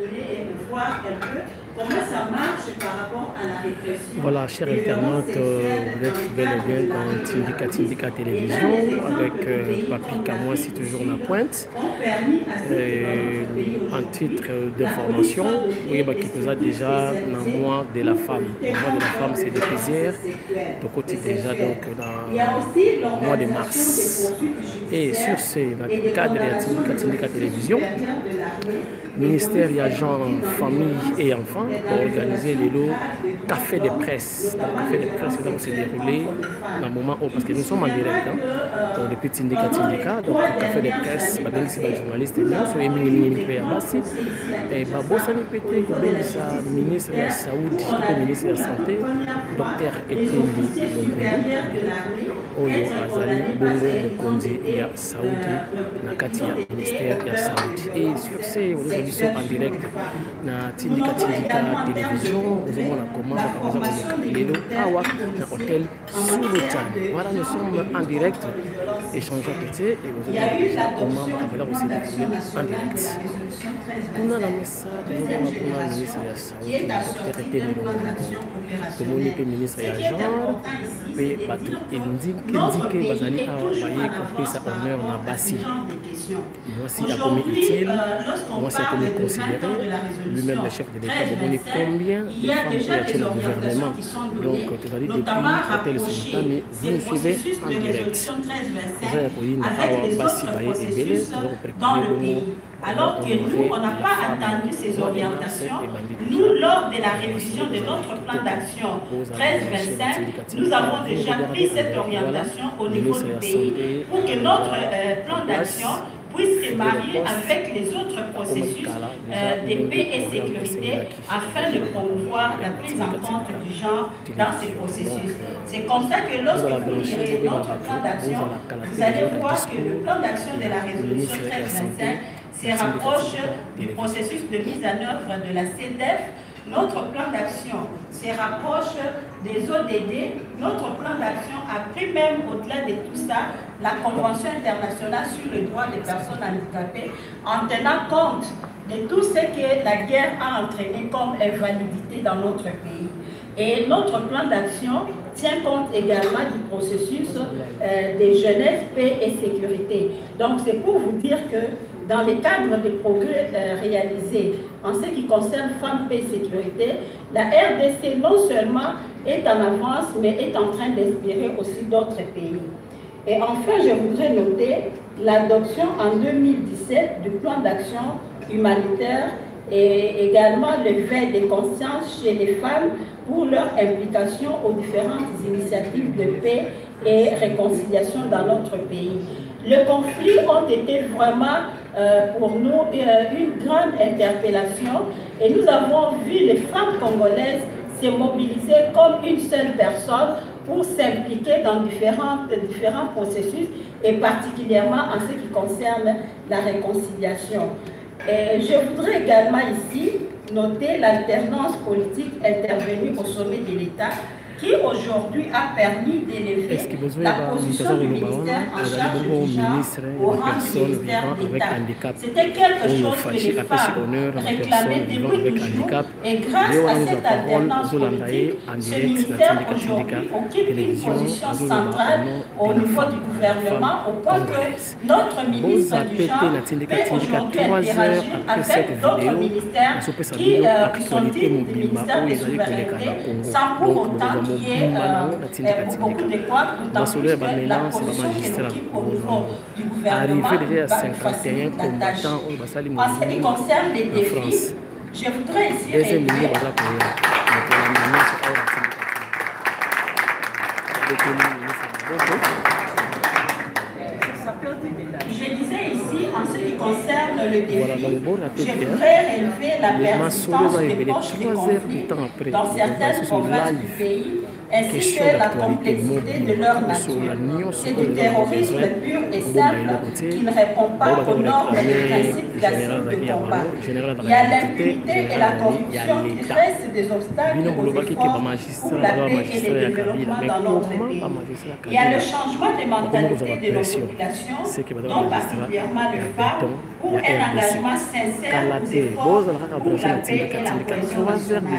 donner et de voir qu'elle peut voilà, chers internautes, vous êtes bel et bien dans Tindika Tindika Télévision avec euh, Papi c'est toujours la pointe. En titre d'information, oui, bah, qui faisait déjà le mois de la femme. Le mois de la femme, c'est de plaisir. Donc, on déjà donc dans le mois de mars. Et sur ce, dans le cadre de Tindika Tindika Télévision, ministère des agents famille et enfants pour organiser les lots café de presse. Le café de presse donc déroulé dans le moment où, parce que nous sommes en direct, hein, donc depuis Tindika Tindika, donc le café de presse, bah, c'est les journalistes, nous sommes émis ministre ya basi et babosani pete kobengisa ministre ya saudi pe ministre ya santé docteur oyo azali ministère et biso en direct télévision ozomona koma bakoza koleka lelo awa na hôtel sultan voilà nous sommes en direct échangeant pete et ozomona koma bakabela kosedekile en direct. kuna na mesa tozomona kuna ministre ya saudi docteur etembi lombe tomoni mpe ministre ya genre mpe bato endike bazali awa baye kopesa honneur na basi mwasi akomi utile. mwasi akomi considéré lui-même le chef de l'état bomoni combien de femmes oyo atie na gouvernement donc tozali depuis hotel sultan mais vous nous suivez en direct. baye toza kopréparer bongo alors que nous, on n'a pas attendu ces orientations. Nous, lors de la révision de notre plan d'action 13-25, nous avons déjà pris cette orientation au niveau du pays pour que notre euh, plan d'action puisse se marier avec les autres processus euh, de paix et sécurité afin de promouvoir la prise en compte du genre dans ces processus. C'est comme ça que lorsque vous lirez notre plan d'action, vous allez voir que le plan d'action de la résolution 1325 se rapproche du processus de mise en œuvre de la CEDEF. Notre plan d'action se rapproche des ODD. Notre plan d'action a pris même au-delà de tout ça la Convention internationale sur les droits des personnes handicapées en tenant compte de tout ce que la guerre a entraîné comme invalidité dans notre pays. Et notre plan d'action tient compte également du processus euh, des jeunesse, paix et sécurité. Donc c'est pour vous dire que dans le cadre des progrès euh, réalisés en ce qui concerne femmes, paix et sécurité, la RDC non seulement est en avance, mais est en train d'inspirer aussi d'autres pays. Et enfin, je voudrais noter l'adoption en 2017 du plan d'action humanitaire et également l'éveil des consciences chez les femmes pour leur implication aux différentes initiatives de paix et réconciliation dans notre pays. Les conflits ont été vraiment euh, pour nous euh, une grande interpellation et nous avons vu les femmes congolaises se mobiliser comme une seule personne pour s'impliquer dans différents processus et particulièrement en ce qui concerne la réconciliation. Je voudrais également ici noter l'alternance politique intervenue au sommet de l'État qui aujourd'hui a permis d'élever la position du ministère en charge du genre au rang du ministère d'État. C'était quelque chose que les femmes réclamaient depuis toujours et grâce à cette alternance politique, ce ministère aujourd'hui occupe une position centrale au niveau du gouvernement au point que notre ministre du genre peut aujourd'hui interagir avec d'autres ministères qui, sont dits ministères des souverainetés sans pour autant basolo ya bamélange bamagistrat arrivé déjà ya 51 combattant oyo basali molimo na france. deuxième ligne baza koya Je disais ici, en ce qui concerne le défi, je voudrais relever la persistance des conflits. dans certaines provinces du pays ainsi que la complexité de leur nature. C'est du terrorisme pur et simple qui ne répond pas aux normes et principes classiques de combat. Il y a l'impunité et la corruption qui restent des obstacles aux efforts pour la paix et le développement dans notre pays. Il y a le changement de mentalité de nos populations, dont particulièrement les femmes, branche na tindika tindika trois heures de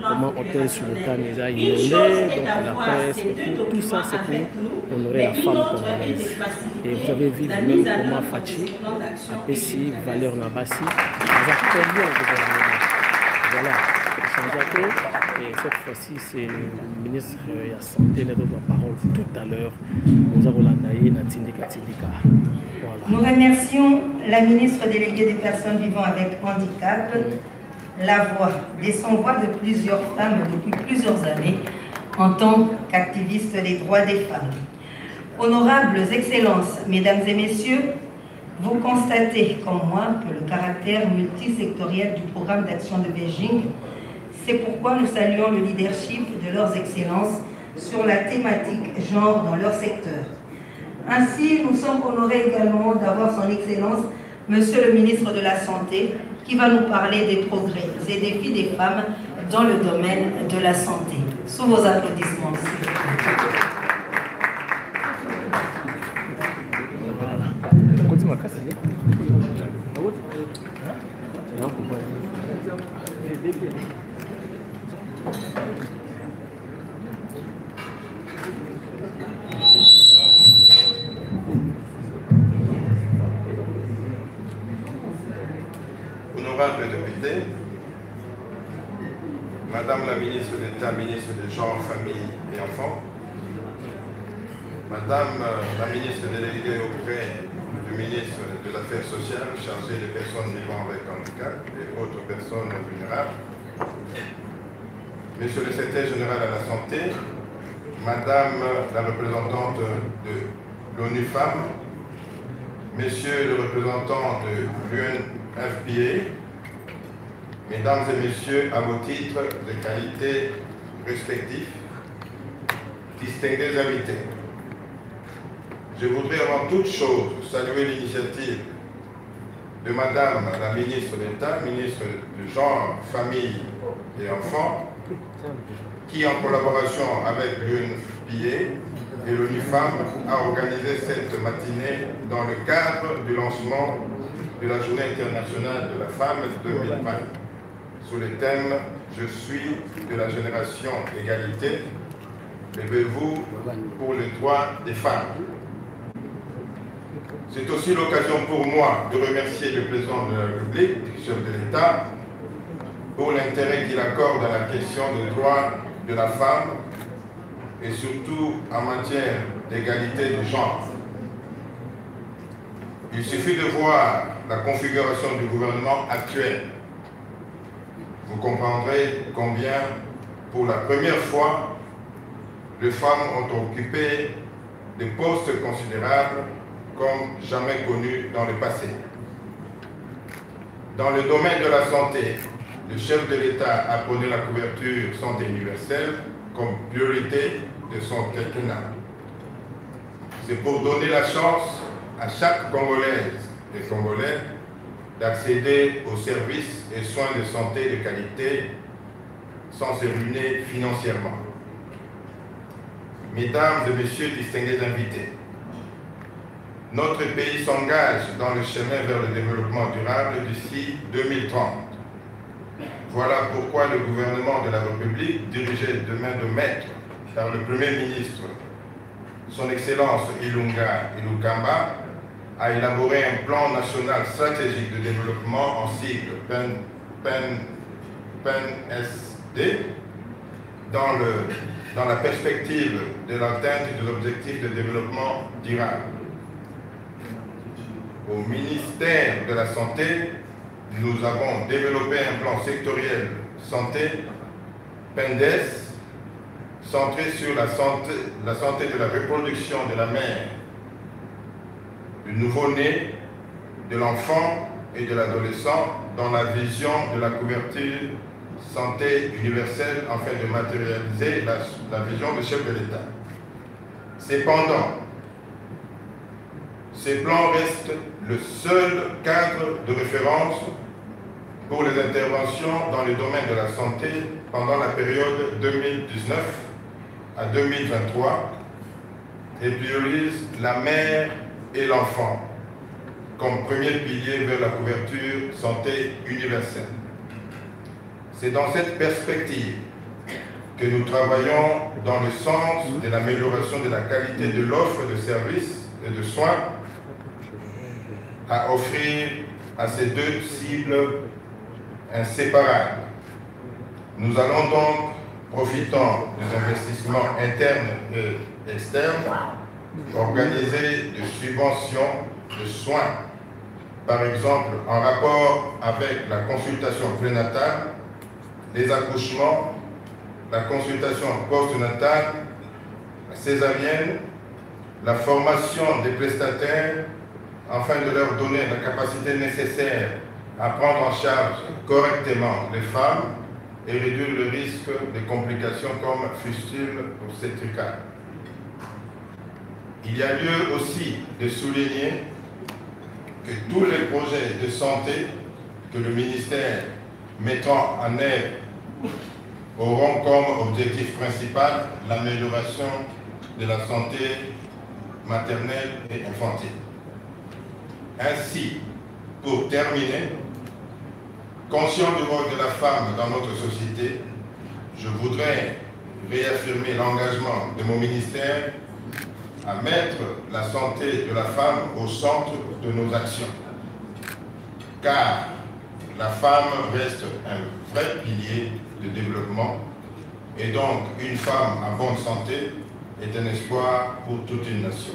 comment hôtel sultan eza inondé donc la presse tout. Ça c'est pour honorer la femme congolaise et vous avez vu même comment fachi apesi valeur na basi aza combien au gouvernement voilà. Echangeaka te et cette fois-ci c'est le ministre ya santé na d'autres parole tout à l'heure. Voilà. nous remercions la ministre déléguée des personnes vivant avec handicap la voix des sans-voix de plusieurs femmes depuis plusieurs années en tant qu'activiste des droits des femmes. Honorables Excellences, Mesdames et Messieurs, vous constatez comme moi que le caractère multisectoriel du programme d'action de Beijing, c'est pourquoi nous saluons le leadership de leurs Excellences sur la thématique genre dans leur secteur. Ainsi, nous sommes honorés également d'avoir son Excellence, Monsieur le ministre de la Santé, qui va nous parler des progrès et défis des femmes dans le domaine de la santé. Sous vos applaudissements, Honorables députés, Madame la ministre d'État, ministre des Genres, Famille et Enfants, Madame la ministre déléguée auprès du ministre des Affaires sociales chargé des personnes vivant avec handicap et autres personnes vulnérables, Monsieur le secrétaire général à la santé, Madame la représentante de l'ONU Femmes, Monsieur le représentant de l'UNFPA, Mesdames et Messieurs, à vos titres de qualité respectifs, distingués invités, je voudrais avant toute chose saluer l'initiative de Madame la ministre d'État, ministre du Genre, Famille et Enfants, qui en collaboration avec l'UNPA et l'ONU Femmes a organisé cette matinée dans le cadre du lancement de la Journée internationale de la femme 2020 sous le thème « Je suis de la génération égalité, levez-vous pour les droits des femmes ». C'est aussi l'occasion pour moi de remercier le président de la République, chef de l'État, pour l'intérêt qu'il accorde à la question des droits de la femme et surtout en matière d'égalité de genre. Il suffit de voir la configuration du gouvernement actuel. Vous comprendrez combien, pour la première fois, les femmes ont occupé des postes considérables comme jamais connus dans le passé. Dans le domaine de la santé, le chef de l'État a prôné la couverture santé universelle comme priorité de son quinquennat. C'est pour donner la chance à chaque Congolaise et Congolais d'accéder aux services et soins de santé de qualité sans se ruiner financièrement. Mesdames et Messieurs distingués invités, notre pays s'engage dans le chemin vers le développement durable d'ici 2030. Voilà pourquoi le gouvernement de la République, dirigé de main de maître par le Premier ministre, son Excellence Ilunga Ilukamba, a élaboré un plan national stratégique de développement en sigle PEN, dans la perspective de l'atteinte de l'objectif de développement durable. Au ministère de la Santé, nous avons développé un plan sectoriel santé, PENDES, centré sur la santé, la santé de la reproduction de la mère, du nouveau-né, de l'enfant et de l'adolescent dans la vision de la couverture santé universelle afin de matérialiser la, la vision du chef de l'État. Cependant, ces plans restent le seul cadre de référence pour les interventions dans le domaine de la santé pendant la période 2019 à 2023 et priorise la mère et l'enfant comme premier pilier vers la couverture santé universelle. C'est dans cette perspective que nous travaillons dans le sens de l'amélioration de la qualité de l'offre de services et de soins à offrir à ces deux cibles inséparables. Nous allons donc, profitant des investissements internes et externes, organiser des subventions de soins, par exemple en rapport avec la consultation prénatale, les accouchements, la consultation postnatale, la césarienne, la formation des prestataires afin de leur donner la capacité nécessaire à prendre en charge correctement les femmes et réduire le risque de complications comme fistule obstétricale. Il y a lieu aussi de souligner que tous les projets de santé que le ministère mettra en œuvre auront comme objectif principal l'amélioration de la santé maternelle et infantile. Ainsi, pour terminer, conscient du rôle de la femme dans notre société, je voudrais réaffirmer l'engagement de mon ministère à mettre la santé de la femme au centre de nos actions. Car la femme reste un vrai pilier de développement et donc une femme en bonne santé est un espoir pour toute une nation.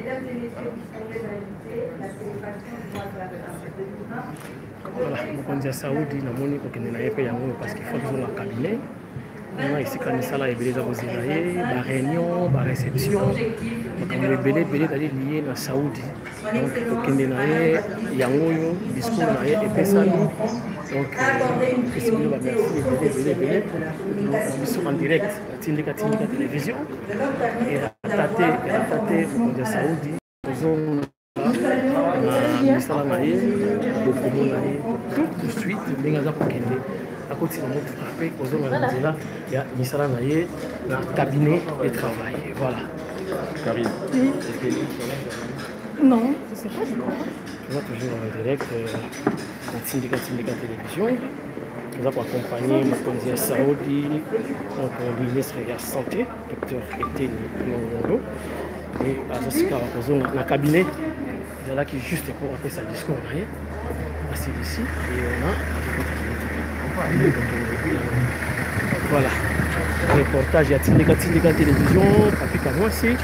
Mesdames et Messieurs qui sont réalités, la célébration du mois de la 2020. Voilà, Mokondia Saoudi, namoni okende na ye mpe yango parce qu'il faut toujours na cabinet wana esika misala ebele eza kozela ye baréunion baréception makambo ebele ebele ezali lie na saudi donc kokende discours donc ebele ebele biso en direct tindika télévision. Erata te erata te mokonzi ya saudi tout de suite ndenge aza akotina motuka mpe kozonga na nzela ya misala na ye na cabinet de travail. Voilà. Karine, non je sais pas je crois toza toujours en direct na tindika tindika télévision. Toza koaccompagne mokonzi ya saudi donc ministre ya santé docteur eteni longondo e aza sika kozonga na cabinet. Ezalaki juste pour apesa discours na ye asilisi e ona voilà. Reportage ya tindika tindika télévision papika mwasi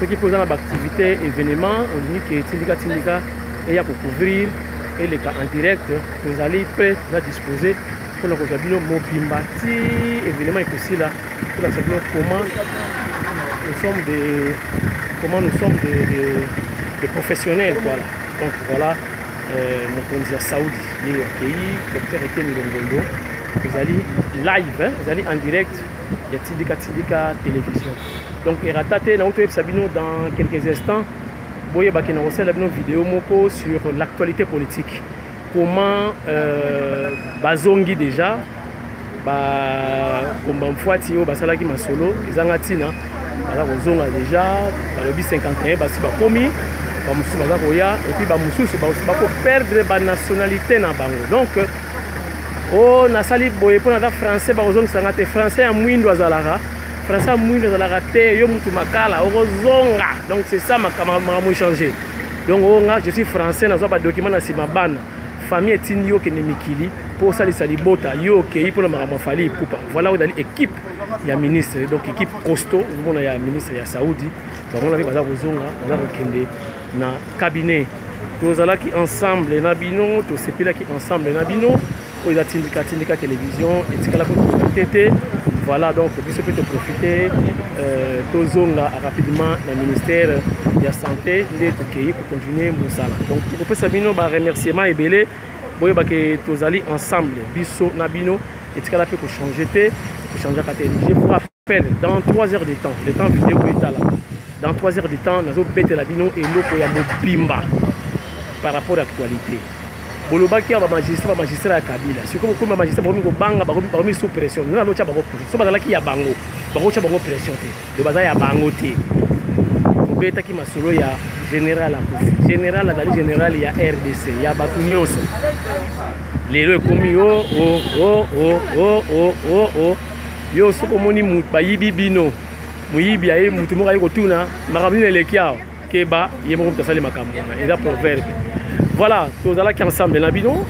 soki mpo oza na baactivité événement olingi ke tindika tindika eya kocouvrir eleka en direct tozali mpe toza disposé mpona kozwa bino mobimba ti événement ekosila tolakisa bino comment nous sommes des comment nous sommes des, des, professionnels voilà. Donc voilà mokonzi ya saudi ye akei docteur eteni longondo ezali live hein, ezali en direct. Ya tindika tindika télévision. Donc erata te nauti oyebisa bino dans quelques instants. Boyebaki na kosalela bino video moko sur l'actualité politique. Comment euh, bazongi déjà bakomba mfwati oyo basalaki masolo. Ezanga ntina baza kozonga déjà. Balobi 51 basi bakomi bamosusu baza koya epuis bamosusu bakoperdre banationalité na bango. Donc o nasali boye mpo naza français bakozongisanga te français ya mwindo azalaka. Français ya mwindo azalaka te yo mutu makala okozonga. Donc c'est ça makambo échange donc onga je suis français nazwa badocument na nsima bana. Famille etindi yo okende mikili mpo osalisa libota yo okei mpona makambo afali epupa voilà oyo ezali équipe ya ministre. Donc équipe costo omona ya ministre ya saudi bango na mpe baza kozonga baza kokende na cabinet. Tozalaki ensemble na bino tosepelaki ensemble na bino. Oyo eza tindika tindika télévision etikalaki koprofite te voilà donc biso mpe toprofite euh, tozonga rapidement na ministère ya santé nde tokei kocontinue mosala. Donc tokopesa bino baremerciement ebele boyebake tozali ensemble biso na bino. Etikala mpe kochange te kochangeaka te. Je vous rappelle dans 3 heures de temps le temps vidéo etala dans 3 heures de temps nazobetela bino eloko ya mobimba. Par rapport à actualité bolobaki ya bamagistrat bamagistrat ya kabila. Sikoyo bokomi bamagistrat bakomi kobanga bakomi sous pression. Nde balotya bango pression. So bazalaki ya bango bakotya bango pression te. Do baza ya bango te. Obetaki masolo ya général akufi général azali général ya rdc ya bato nyonso. Lelo ekomi o o o o o o o yo soki omoni bayibi bino. Moyibi aye motu moko aye kotuna makambo nini eleki awa keba ye moko moto asali makambo wana eza proverbe. Voilà tozalaki ensemble na bino.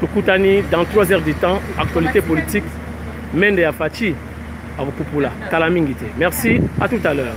Tokutani dans 3 heures du temps actualité politique mende ya faci akopupula mingi te merci à tout à l'heure